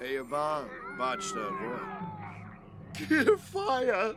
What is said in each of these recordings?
Hey, Eba, Bachta, boy. Get fire!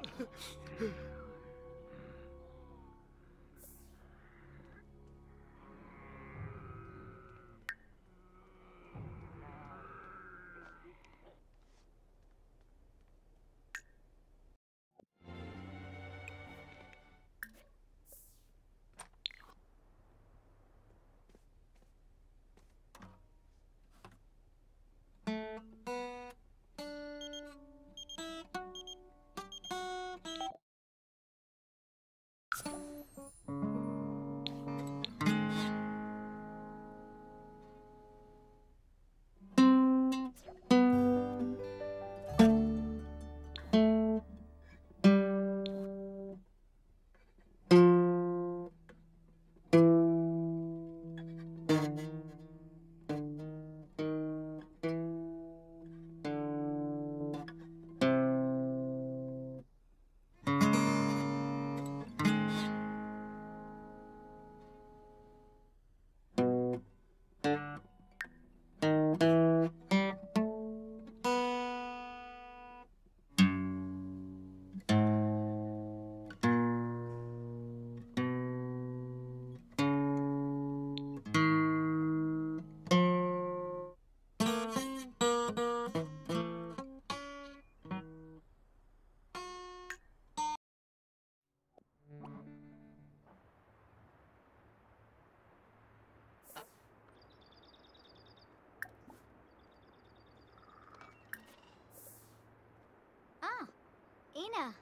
Ina.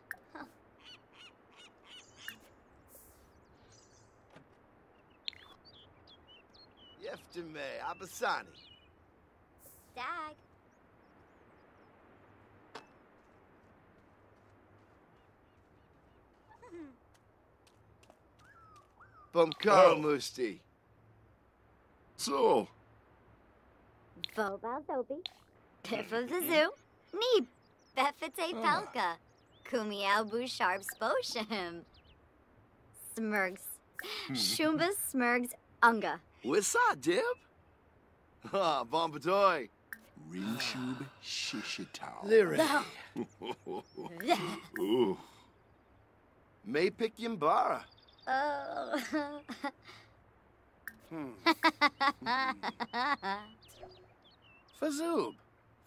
Yeftime, Abasani. Dag. Bumkar Oh. Musti. So, Vobal Zobi. Piff of the mm-hmm. Zoo. Nee, Befete ah. Pelka. Kumiao Busharb Sposhim. Smurgs. Shumba Smurgs Unga. Wissa, Dib? Ah, Bombadoy. Rinshub Shishitao. Lyric. Ooh. May pick Yimbara. Oh. Hmm. Fazoob.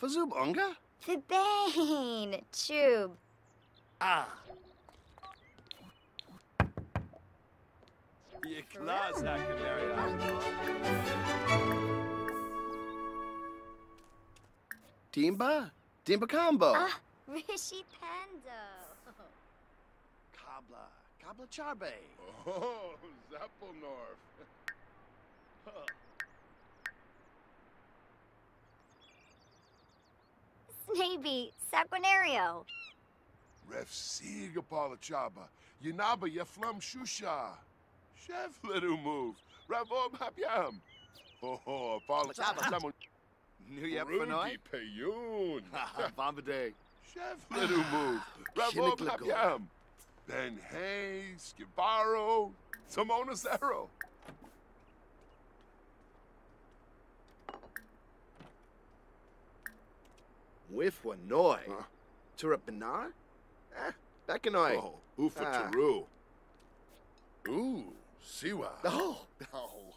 Fazoob Unga? Fibane. Tube. Ah. Ye claws, Timba? Timba combo. Ah, Rishi Pando. Kabla. Kabla Charbe. Oh, Zappelnorf. Snaby. Saquinario. Ref Siga Palachaba. Yanaba Yaflum Shusha. Chef Little Move. Ravob Hapiam. Oh, oh, Palachaba. Lemon. New Yep Fanoy? Payun. Bombade. Chef Little Move. Ravob. Hapiam. Ben Hayes, Skibaro, Simona Zero. With. Huh? Turapinar? Eh, Bekanoy. Oh, Ufa Ah. Taru. Ooh, Siwa. Oh. Oh.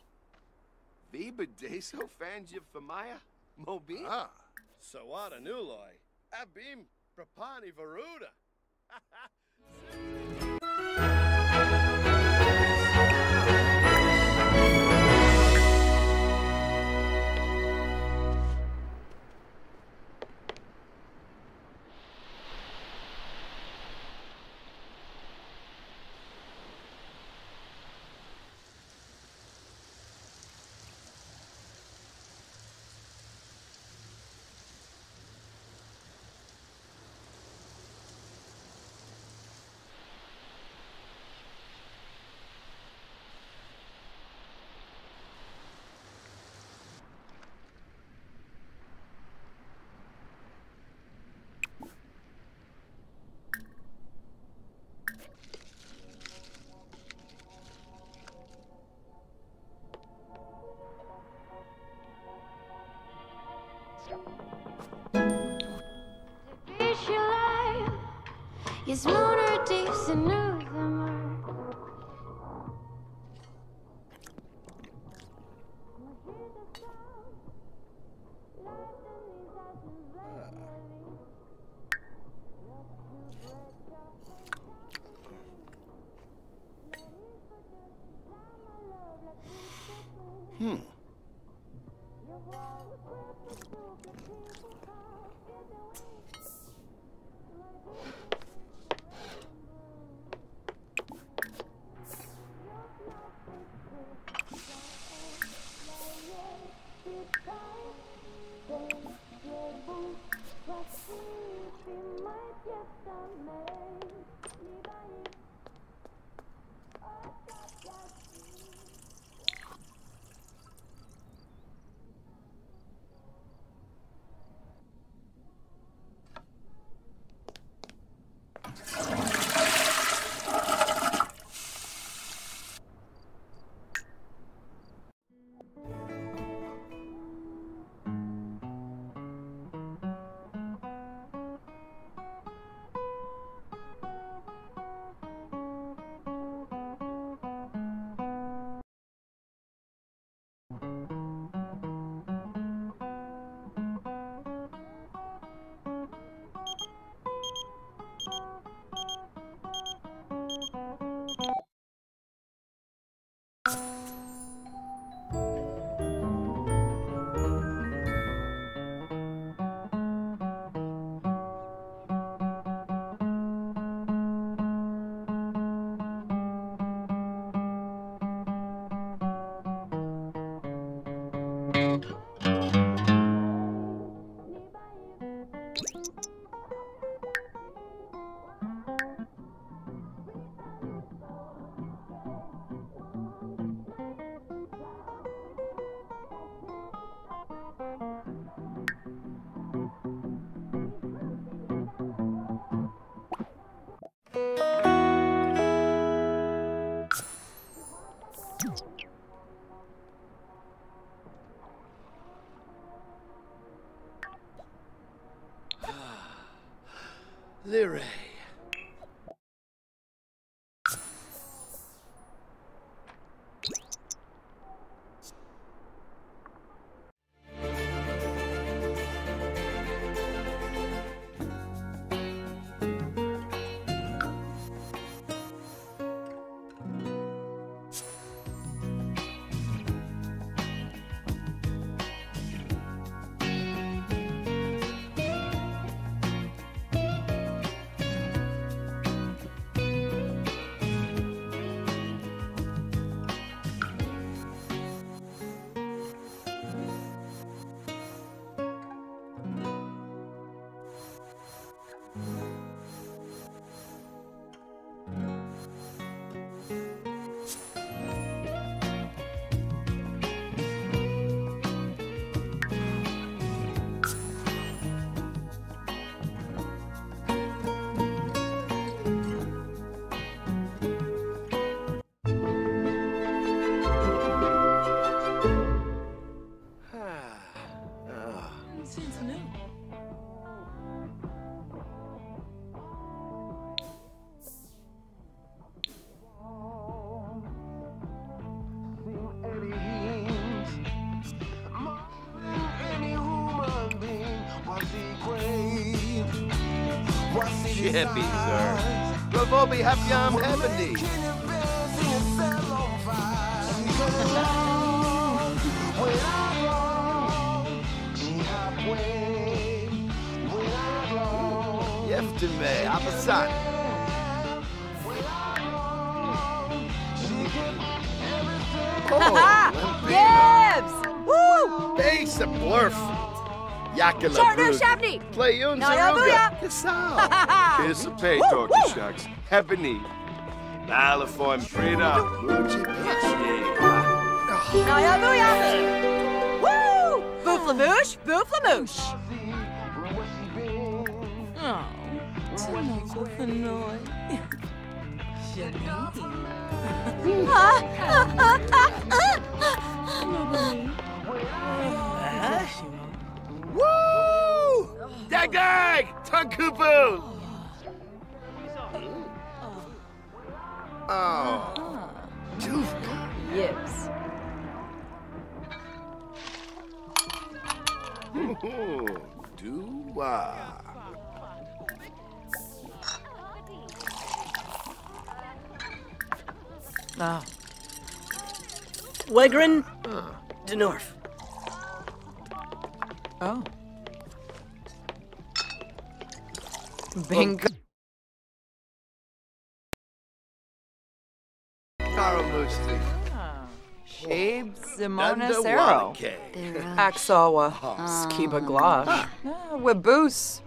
Viva Deso Fangib Famaya? Mobi? Ah. Sawada Nuloy. Abim Prapani Varuda. Is motor deep in Chippy, sir. Ravobi Hapyam Ebony. Yeftime, Abasan. Oh, Gibbs! Woo! Base a blurf. Yakala Charter Brut. Shabney! Play Yun Naya Zaruga. Booyah. Kisao. Kiss a pay, Woo, Dorky woo. Shucks. Ebony. Malaform Frida. Luigi Pichi. Naya booyah! Woo! Booflamoosh! Booflamoosh! Oh, Timo Fanoy. Woo! Dag Dag! Tunkupu! Oh. Tuvka. Yibs. Ooh, Dua. Oh. Wegrin Denorf. Oh. Bingo. Karamusti. Ah, oh. Shabe Simona Dunda Sero. Walake. Aksawa. Skiba ah. Glosh. Ah, Webus.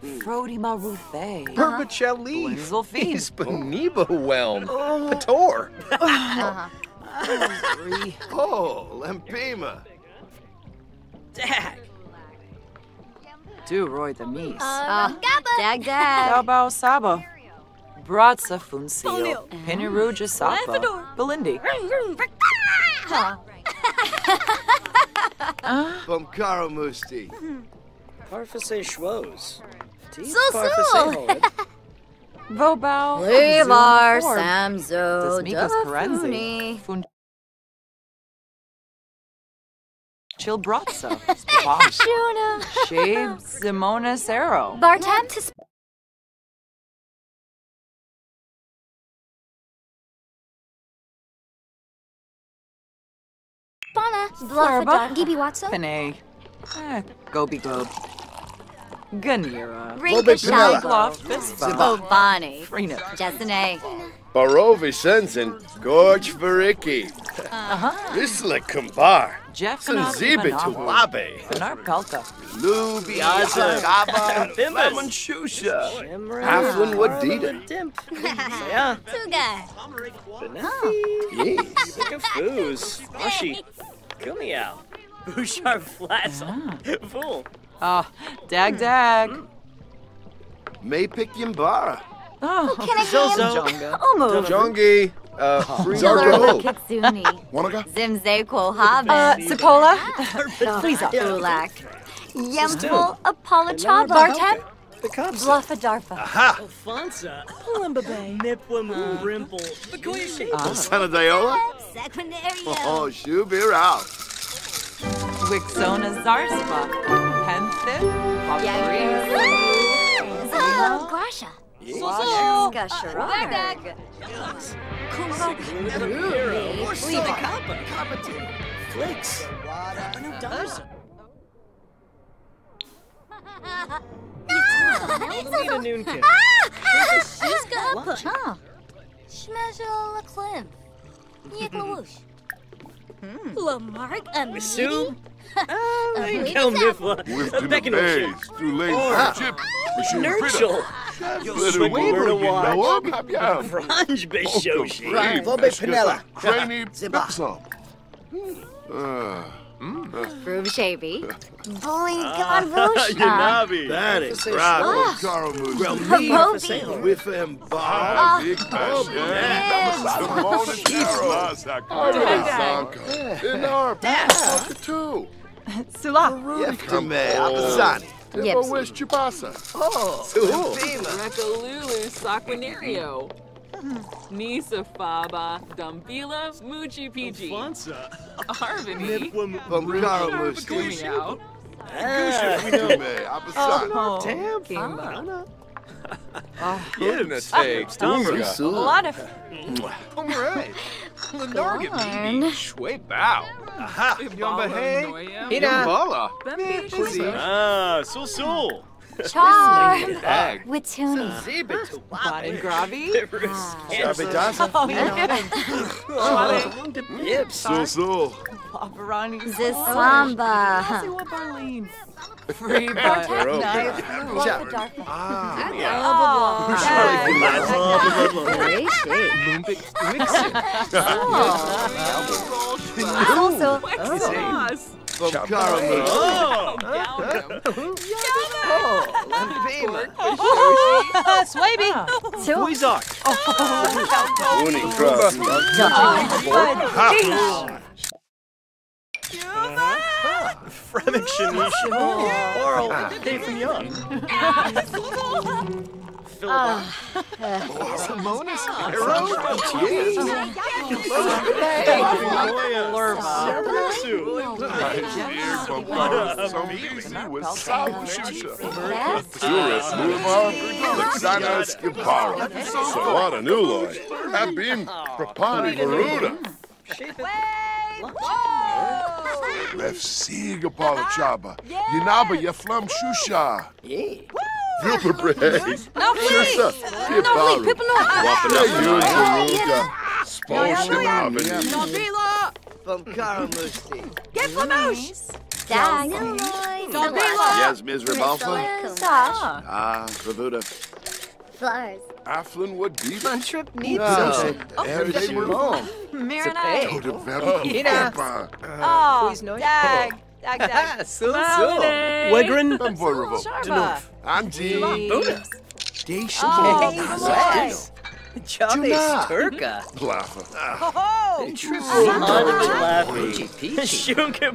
Hmm. Frody Maruthe. Herbacelli. Blinzelfeed. Uh-huh. Hispaniba oh. Whelm. Oh. Pator. Oh, Lempima. Dag. Du Roy the Mies. Uh, dag dag. Bao Saba. Bratza Funcio. Pinaruja Sapa. Belindi. From Karamusti. Parfase Schwoes. Teeth So, so. Parfase Vobao. Levar Samzo Desmikas Karenzi. Dafuni. Fun. Chill Bratza. Shuna. Shabe Simona Sero. Bartam to Spana. Florba. Bluff. Gibi Watson. Panay. Eh, Gobi Gob. Ganira. Rinka Pinella. Gloff. Fispa. Bobani. Freenip. Jessene. Barovi Sensen. Gorge Variki. Uh-huh. Risla Kumbar. Jeff Sanzibi Tuwabe. Benar Pelka. Lubiaza Kaba. Bimbas. Lemon Shusha. Shimra. Halfling Wadida. Dimp. Saya. Tuga. Yes. Sick of foos. Ashi. Kumiao. Bouchard Flats. Fool. Ah, Dag Dag. Maypick Yimbara. Oh, Zozo. Jonga. Omu. Jongi. Uh, Killer Zarko. Kitsuni. Wannaga? Zimzeko Uh, Haben. Cipolla. Please up. Ulak. Yemful Apollo Chaba. Bartem. The Cubs. Bluffa Darfa. Alfonsa. Nipwamu Rimple. Bakoya Shape. Sana Diola. Sequinario. Oh, Shubir out. Wixona Zarspa. Penthip. Oh, Grasha. Skasharag. Orsina Kappa. Flakes. No dollars. Need a noon kid. Schmezzel Klim. Yiklawoosh. Lamarck and Sue. Ah, I come with a Whipped beck in and the a bays, through lane Or- chip, machine critter. Nurchel. Little Swaber to Morgan, watch. no, hab ya. Franj Bishoshi. Brave, Bobe that's just Pinella. a Trainee Bixum. Uh, Ruvishabi. Bully Godvoosh. Yanabi. that is Bravo. Ah. Karamusti. Bobi. With him, Bob. Ah, Big Bash, Simone and Darrow. Zanka. In our back, too. Sula. Yeftame. Abasani. Yipsy. Where's Chibasa? Lempima. Rekalulu Saquinario. Nisa Faba, Dumbila, Muji PG. Alfonsa. Harvini. From Karamusti. Kumiao. Ah, Yeftame. Abasani. Oh, Damn. Kimba. Goodness Ah, sakes. Dunga. A lot of Alright. Lenarga, Darn. baby. Shwe bow. Aha. Yamba hey. Noya. Bala. Ah, Sul Sul. Char. Bag. Wituni. Body Gravi. Abidasa. Oh, yeah. Yips. So, so. Paparani. Zisamba. Siwa Barlene. Free but Barobi. nice. Ah. Great shape. Also, Wexos. From Karamusti. Oh. Lempima. Swaby. two. Boyzak. Uni Cross. Fremic Shanishin. Oral. Dave from Young. Simonis. Juris Mulvar, Alexana Skipara. Sawada Nuloy. Abim Prapani Garuda. Lefsiga Palachaba. Yanaba Yaflam Shusha. Vilperbre. No, please. Shusha. No, please. People know. Yun Garuga. Spolshamavani. Nobila. From Karamusti. Get Flamouche. Dag. Nobila. Yes, Ms. Ribalfa. Sash. Ah, Bavuda. Flowers. Aflin would be Fun trip needs Oh, Everyday Mom. Marinade. Go to Vero. Ina. Papa. Uh, oh, Please no. dag. Oh. Dag, dag. So, so. Marinade. Wegrin. I'm vulnerable. Sharma. Angie. Oh, Nice. Chave Juna. Turka. Blaffa. Oh, Oliver laughing. Peachy peachy. Sugar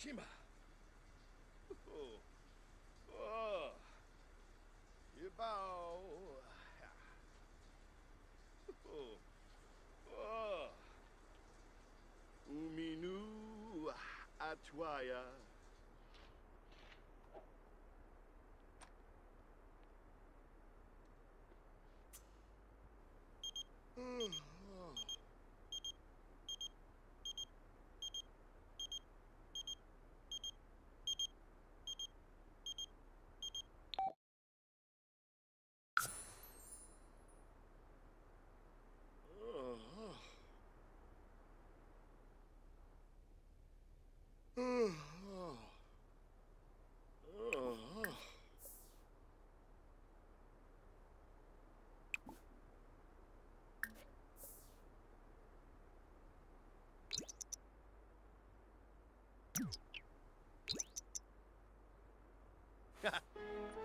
Shima. Oh. Oh. Yibao. Oh. Oh. Uminu Atwaya. Mm. Ha!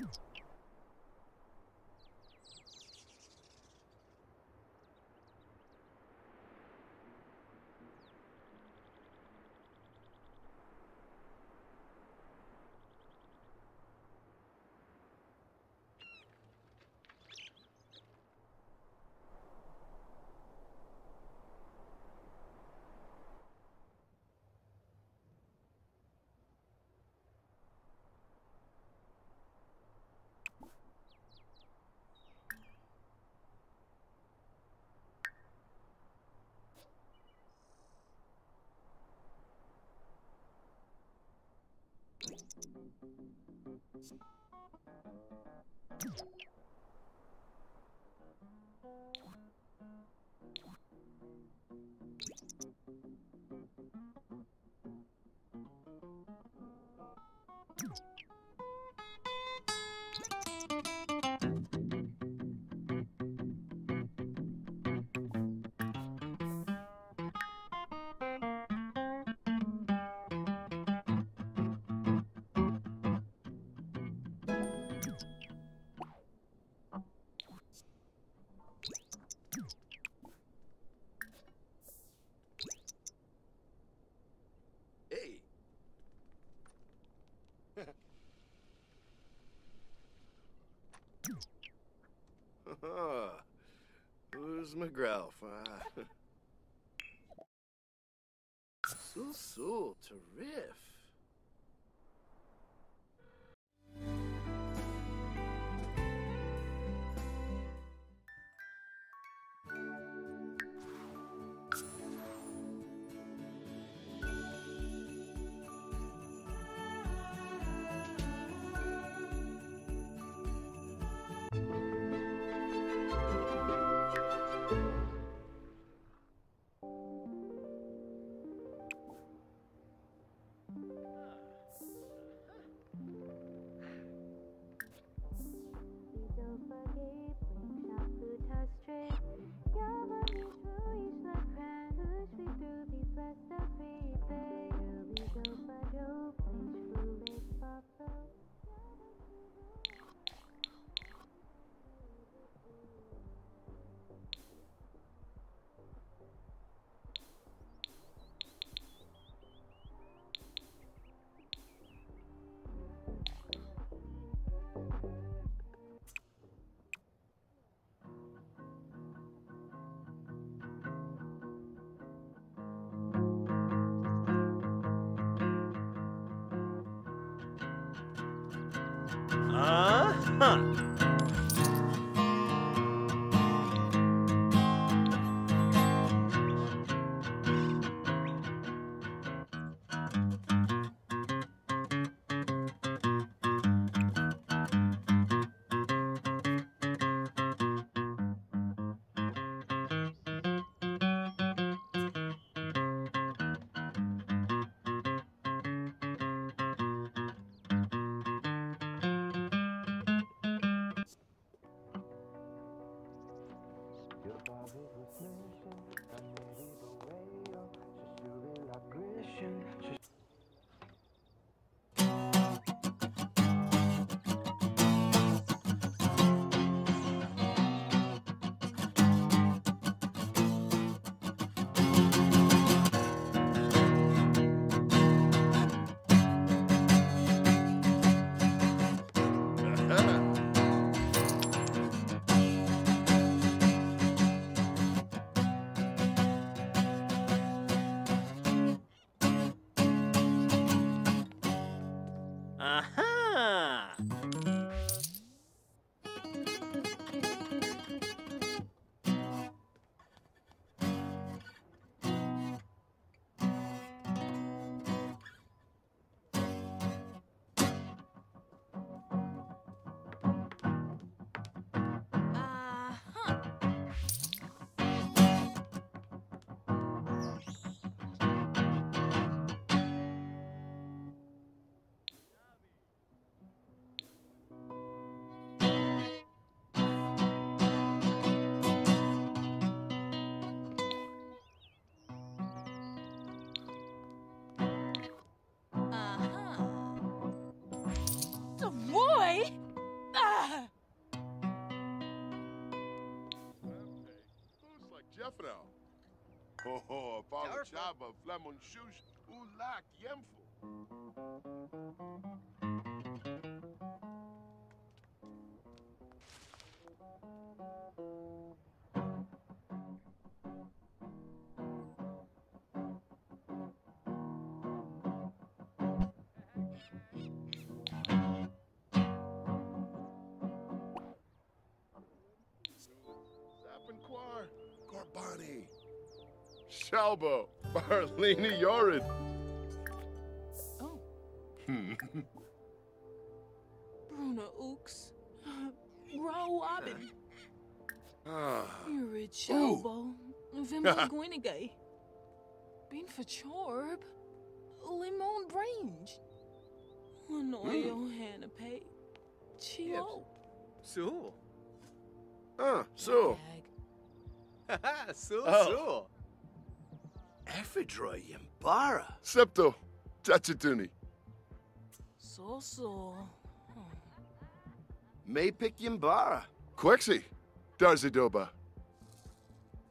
you Hey. Who's McGrath? Uh, so, so, to Jeffro. Oh, oh, Apollo Chaba, Flemon Shush, Ulak, Yemfu. Shalbo, Barlini Yorid. Oh. Hmm. Bruna Ooks. Grow Robin. Ah, You're Chelbo. Vimbo Gwinigay. Bean for Chorb. Limon Range. Lanoyo Hannah Pay. Chio. Sul. Ah, so. Sul, Oh. Sul. Ephedra Yambara. Septo, Chachituni. So so. Hmm. Maypick Yambara. Quexi, Darzidoba.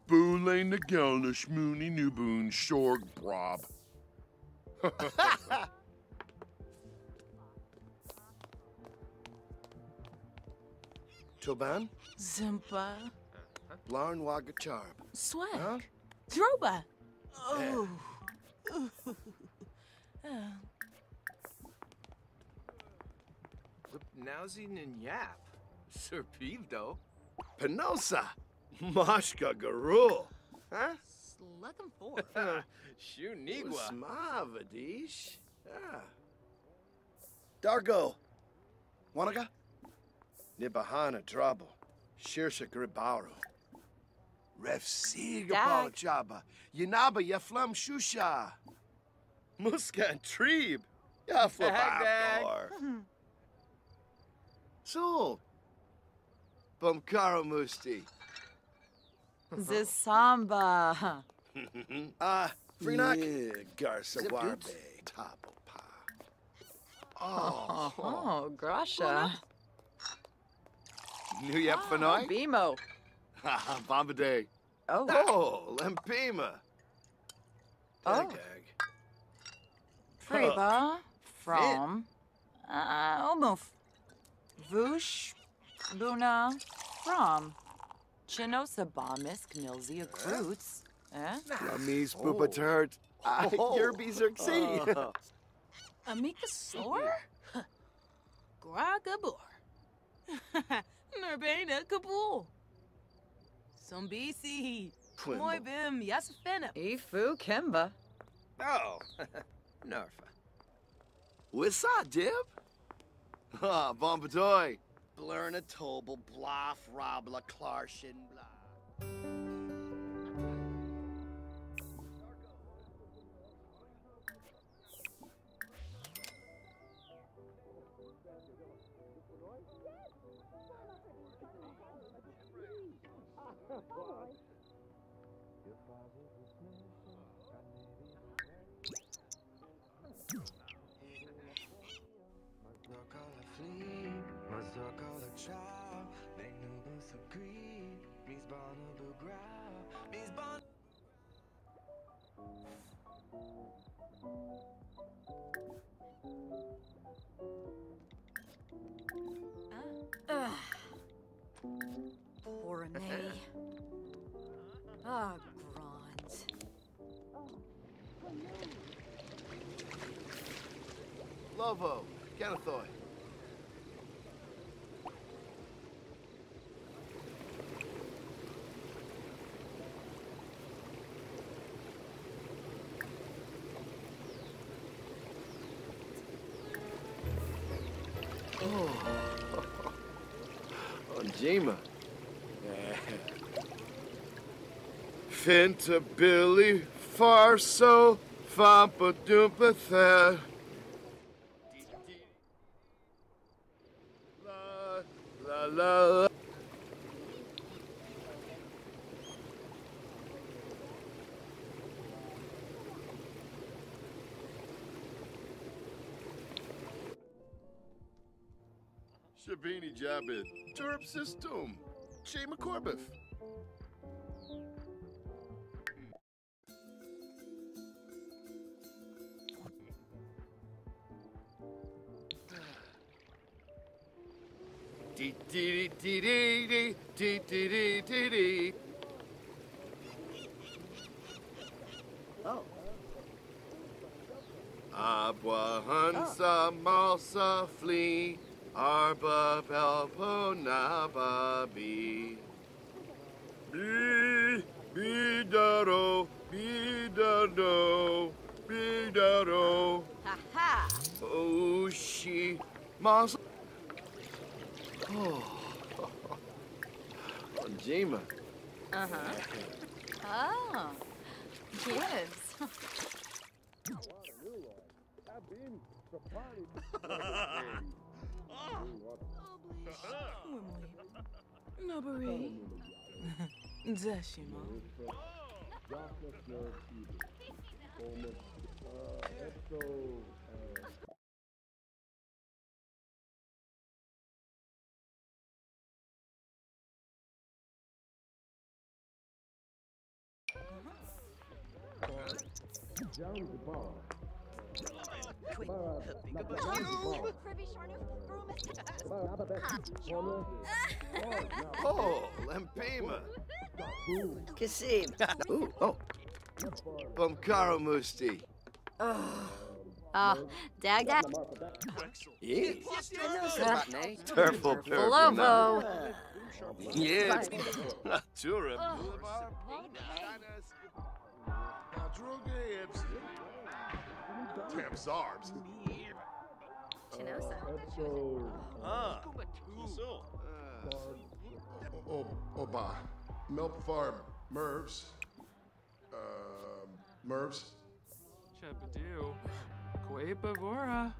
Boolane Nagelna Shmoony Nuboon Shorg Brob. Toban. Zimpa. Blarn Wagacharb. Swag. Huh? Droba. Oh. Nowsy and Yap. Sir Peevdo. Penosa. Mashka Garul. Huh? Sluggum four. Shunigwa. Usmavadish. Ah. Dargo. Wanaga. Nibahana Drabo. Shirsha Gribaru. Refsiga Dag. Palachaba. Yanaba Yaflam Shusha. Muska and Treeb. Dag, dag. So. Bumkara Musti. The samba. Ah, Freenak. Yeah, Garza Zip Warbe. dudes. Oh. Oh, Grasha. New Yep Oh, Fanoy? Bimo. Bombaday. Oh. Oh, Lempima. Dag oh. Freba from uh, Omuf. Vush Buna from Chinosa Bomisk Milzia Kroots. Eh? Ramis oh. Bubatert. Oh. Yerby Xerxes. Uh. Amikasaur? Gragabor. Nurbana Kabul. Some BC. Twimble. Moi bim Yasafena. Ifu Kimba. Oh, Nerfa. What's up, Dib? Ah, Bombadoy. Blurna Tobel, Bloff, Robla, Klarshin, Poor Renee. Ah, Grons. Lovo. Kenathoy. Finta Billy Farso, Fampa Dumpa Thad. La la la. Jabit, Turp System, Shema Corbif. Dee dee dee dee dee dee dee dee dee dee. Oh. Abwa Hansa Malsa Flee Arba Pelponaba be. Be, be daro, be. Ha ha. Oh, she. Mas. Oh. Jima. Uh huh. oh. yes. I've been party. Normally. Nobori. Zeshima. Down the bar. Oh Lempema Kasim. Ooh oh Bumkaro Musti Oh, dag dag. Yeah Sabane. Turful Lovo. Yeah Turip Tam's arms. Chinosa. Ah, Oba. Melp Farm. Mervs. Uh, Mervs. Chabadoo. Quabavora.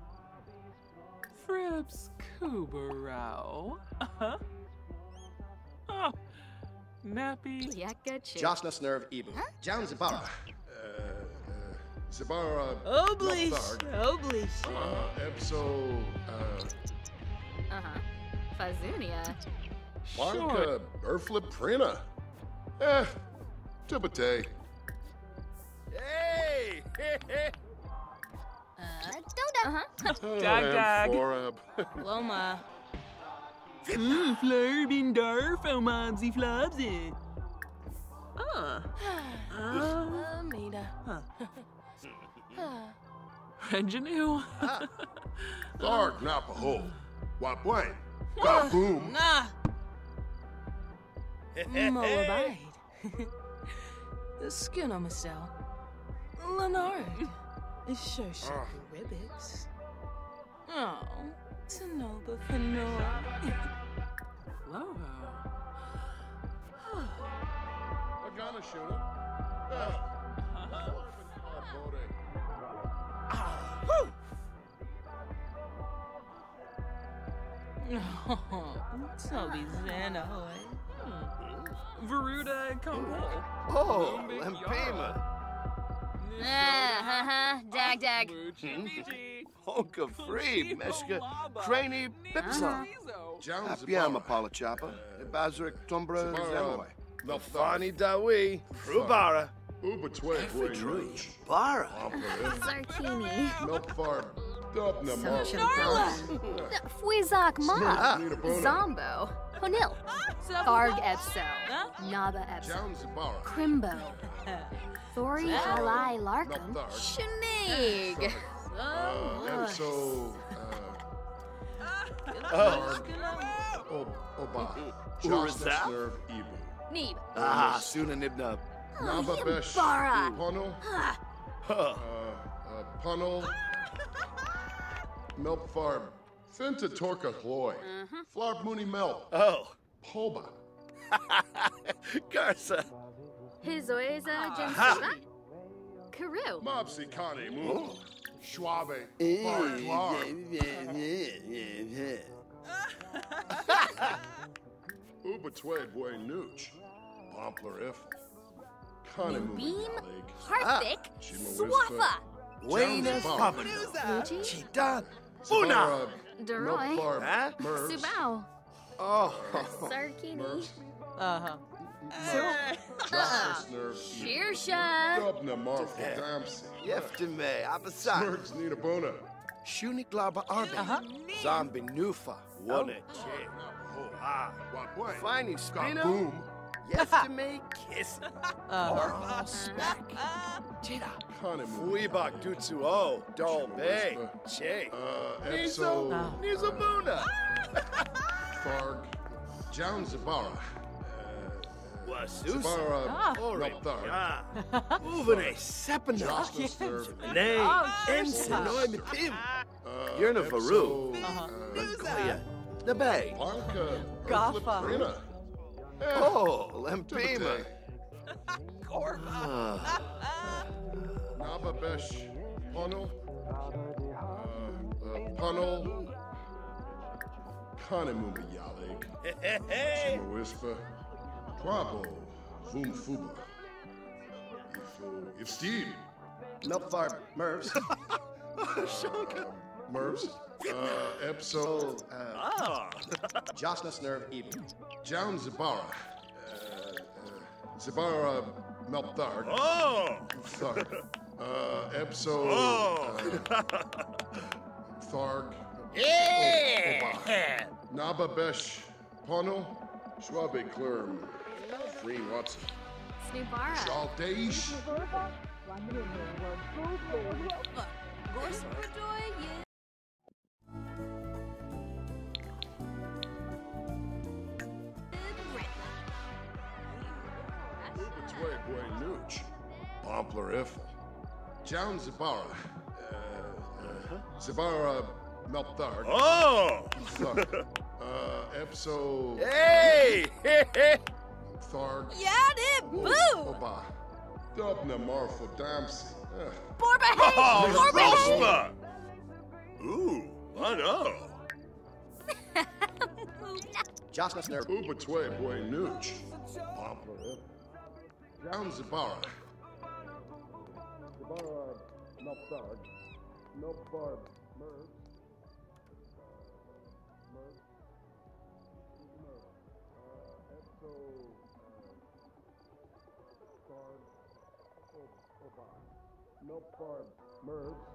Frips Kubarao. Uh-huh. Oh. Nappy. Yakka Jocelyn's Nerve Huh? Jones Barra. Uh, Sabara. Oblige. Oblige. Uh, Epso. Uh huh. Fazunia. Barca. Sure. Prina. Eh. Tibete. Hey! uh, Doda. Uh huh. Dog, Dag. Loma. Mmm, flurbin darf, oh, momsy flubsy. Ah. Ah. Amida. Huh. Engineer. Dark Napaho. Wapwe. Kaboom. Nah. Moabide. The skin on myself. Lenard. Shoshi ribbits. Oh, Tanoba Fenora. Loro. We're gonna shoot him. Oh, Toby Zanoy. Veruda and Kunkel. Oh, Lumbik Lempema. Ah, haha, dag dag. Honka free, Meshka, Craney, Pipsa. Jones Apiama Palachapa, Bazaric Tumbra Zemoy. Nafani Dawi, Rubara. Ubatwe Nuch. Bara. Zarkini. Milkfarm. Dubna Social Marvel. Fuizak Ma. Zombo. Honil. Farg Epso. Naba Epso. Jones Crimbo. Thori Halai Larkham. Naftar. Shanig. Uh, and so, uh, Oh. Ob Oba. Who was Justice that? Nerve Ibu. Neeb. Ah, Sunanibna. Nababesh. Bara. Punnel. Ha. Uh, uh, Punnel. Milk Farm. Finta Torka Hloy. Flarb Mooney Mel. Oh. Poba. Garza. Hizoeza Jensuba. Karu. Mobsy Kani Moon. Schwabe. Eh, Bar Klar. Boy Nooch. Pompler Iffle. Kani Moon. Beam. League. Harthick. Chima Swafa. Wayne Jones Barra. Chidan. Una. Una. Deroy. Huh? Mervs. Subao. Oh. Sarkini. Mervs. Uh-huh. Justice Nerve Ibu. Shearsha. Dubna Marvel Dempsey. Yeftime. Abasai. Smirks Nina Bona. Shunik Laba Arbe. Uh-huh. Zombie Nufa. One it. Ah. Wapwe. Finding Spino. Boom. Yeftime. Kiss. Uh-huh. Or smack. Tita. Kani Moon. Fuibak Dutsu O. Dol Bay. Che. Uh, Nizo. episode Nizamuna. Farg. Jones Zabara. Wasusa. Zabara. Ore. Nopthar. Ah. Uvene. Sepana. Justice Nerve. Nay. Oh, Ensign. sure. Noi Mitim. Uh, You're in a Varu. episode, Uh-huh. uh, Rangoya. Oh, Lempima. Nababesh. Punnel. Uh, uh, Punnel. Kanimuma Yalig. Hey. Whisper. Twabo. Voom Fuba. If, uh, if Steve. Farm. Mervs. Mervs. Uh, episode. Ah. Josnas Nerve Eden. John Zabara. Uh, uh, Zabara Melpthar. Oh. Tharg. Uh, episode. Oh. Uh, Tharg. Yeah. Nababesh. Pono. Schwabe Klurm. Free Watson. Snubara. Shaldeish. Ubitwe Pompler Iffle. Jown Zabara. Uh, Zabara Melpthar. Oh. Tharg. Uh, episode. Hey. Tharg. Yadib. Boo. Oba. Dubna Marfo Dempsey. Uh, Borba Oh, Borba Rospa. Ooh, I know. Josnas Nerve. Ubitwe Boy Nooch. Pompler Iffle. Jown Zabara. Zabara Melpthar. Melpthar. Merv. Merv. Merv. Uh, episode. Farm. Oba. Milk Farm. Merv.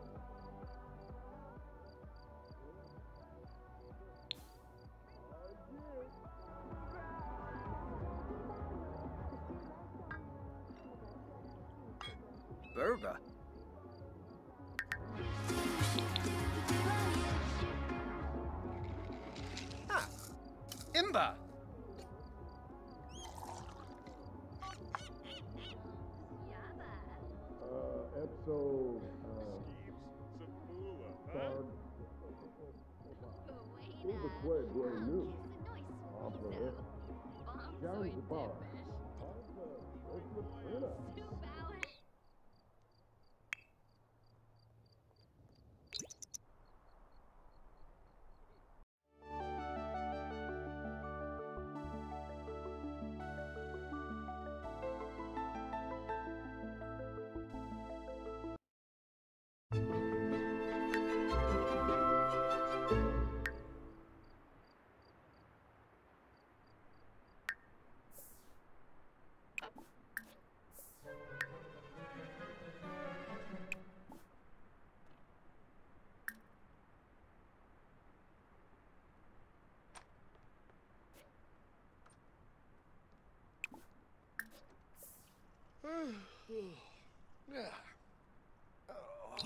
Simba! Yeah. Oh,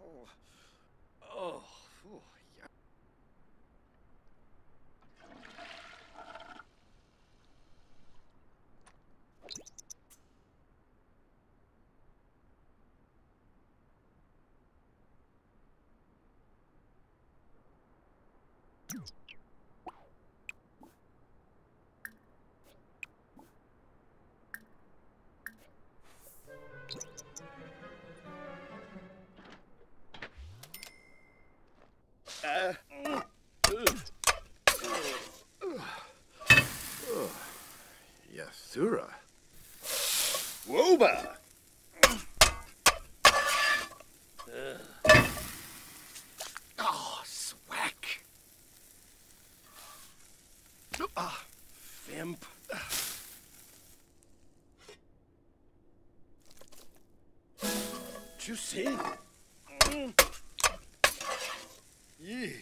oh, oh, Woba! Oh, swack. Ah, you see? Mm. Yee.